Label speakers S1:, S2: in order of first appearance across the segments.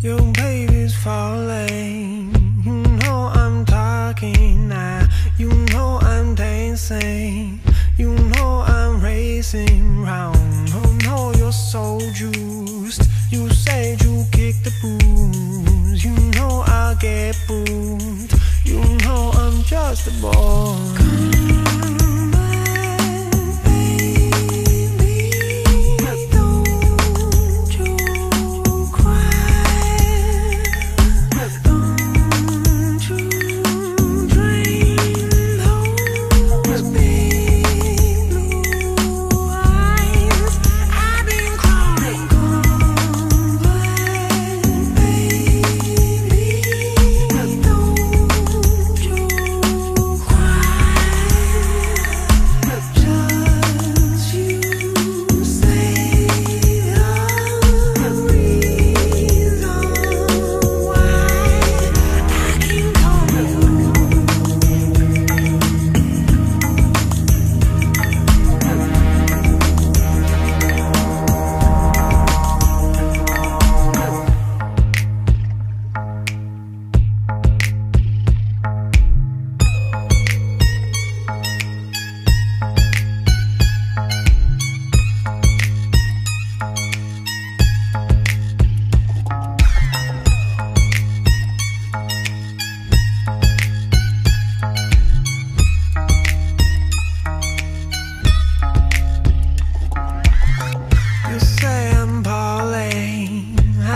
S1: Your baby's falling. You know I'm talking. You know I'm dancing. You know I'm racing round. Oh no, you're so juiced. You said you the. You know I get. You know I'm just a boy.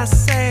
S1: I say